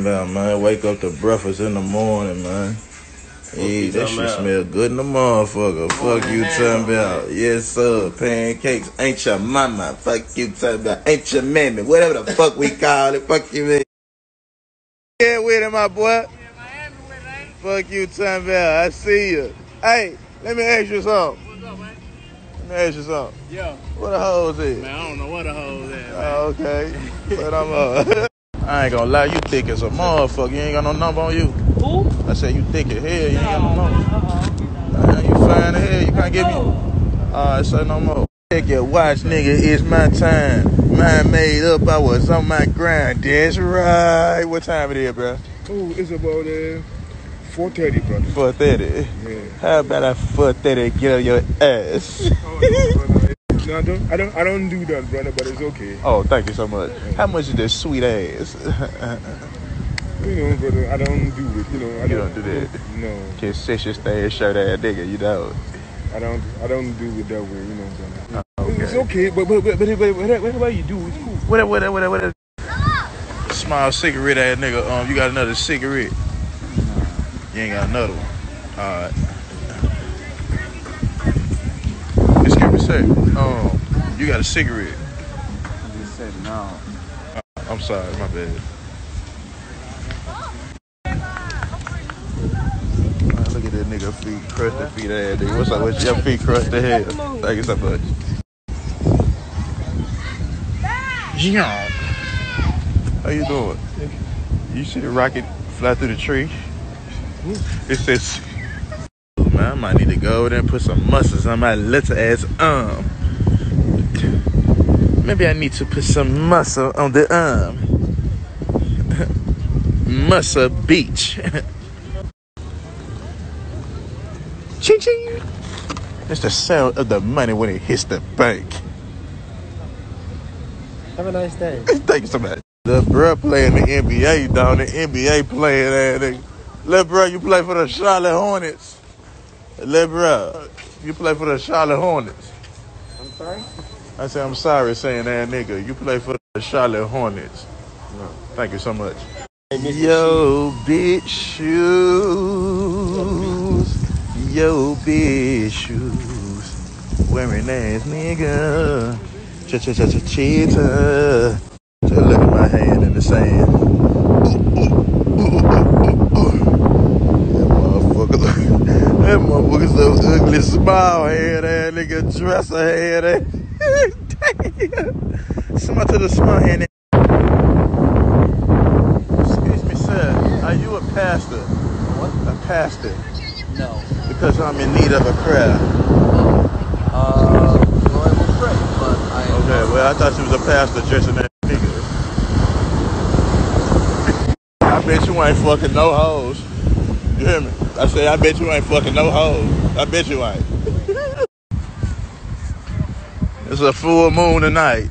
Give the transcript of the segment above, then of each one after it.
About man, wake up to breakfast in the morning, man. Hey, that shit smell good in the motherfucker. Fuck you talking about. Yes, sir. Pancakes ain't your mama. Fuck you talking about. Ain't your mammy. Whatever the fuck we call it. Fuck you, man. Yeah, with it, my boy. Fuck you talking about. I see you. Hey, let me ask you something. What's up, man? Let me ask you something. Yeah. What the hoes is? man, I don't know what the hole is at. man. Oh, okay. but I'm uh I ain't gonna lie, you thick as a motherfucker. You ain't got no number on you. Who? I said you thick as hell, you ain't got no No, number. uh-uh. Man, you fine as hell, you can't give me. Alright, say no more. Take your watch, nigga, it's my time. Mind made up, I was on my grind. That's right. What time it is, bro? Oh, it's about uh, 4.30, brother. 4.30. Yeah. How about at 4.30 get on your ass? No, I don't, I don't, I don't do that, brother, but it's okay. oh, thank you so much. How much is this sweet ass? You know, brother, I don't do it. You know, I You don't do that? No, Concession stand shirt ass nigga, you know. I don't, I don't do it that way. You know, brother. It's Okay. okay, but but but but, but, but whatever, whatever you do, it's cool. What what what what Small cigarette ass nigga. Um, you got another cigarette? You ain't got another one. Alright. Excuse sir. Um, you got a cigarette? I just said no. I'm sorry, my bad. Man, look at that nigga feet, crusted feet ass nigga. What's up with your feet crusted head? Thank you so much. Yeah. How you doing? You see the rocket fly through the tree? It says, man, I might need to go over there and put some muscles on my little ass arm. Maybe I need to put some muscle on the arm. Um. Muscle Beach. ching ching. It's the sound of the money when it hits the bank. Have a nice day. Thank you so much. The bruh playing the NBA down the NBA playing that nigga. Little bruh, you play for the Charlotte Hornets. Little bruh, you play for the Charlotte Hornets. I'm sorry? I say I'm sorry saying that nigga. You play for the Charlotte Hornets. Thank you so much. Yo, bitch shoes. Yo, bitch shoes. Wearing ass nigga. Cha cha cha cha cheetah. Just look at my hand in the sand. That motherfucker, that motherfucker so ugly, smile head ass nigga, dresser head ass. Damn. Somebody to the small hand. Excuse me, sir. Are you a pastor? What? A pastor? No. Because I'm in need of a prayer. Uh, well, I will pray, but I am Okay, well, I thought you was a pastor dressing that nigga. I bet you ain't fucking no hoes. You hear me? I say, I bet you ain't fucking no hoes. I bet you ain't. it's a full moon tonight.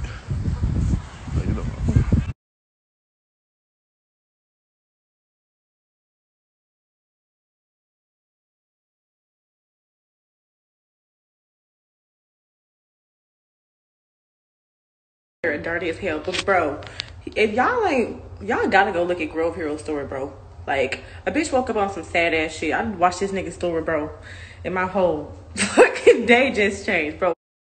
And dirty as hell. But bro, if y'all ain't y'all gotta go look at Grove Hero story, bro. Like a bitch woke up on some sad ass shit. I watched this nigga story, bro, and my whole fucking day just changed, bro.